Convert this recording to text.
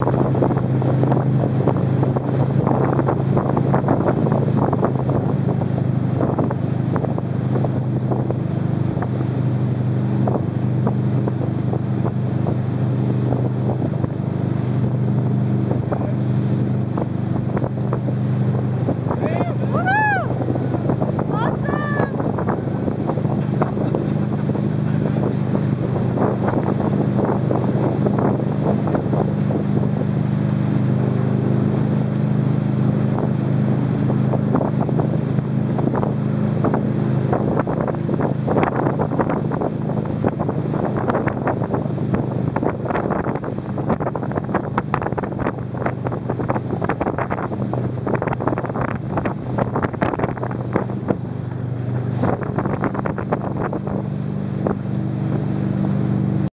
you